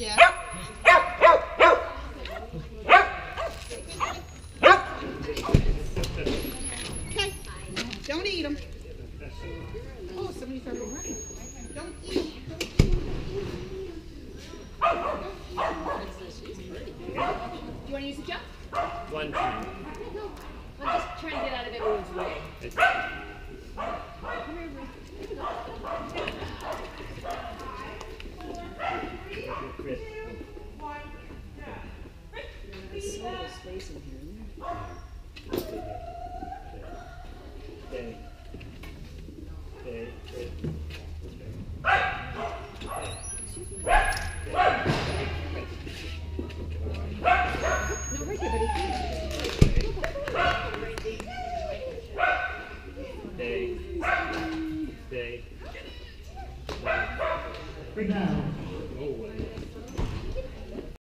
Yeah. Okay. Don't eat them. Oh, somebody started running. Don't eat. Do you want to use the jump? One, two. I'm just trying to get out of everyone's way. space in here, isn't there? Right there, Now.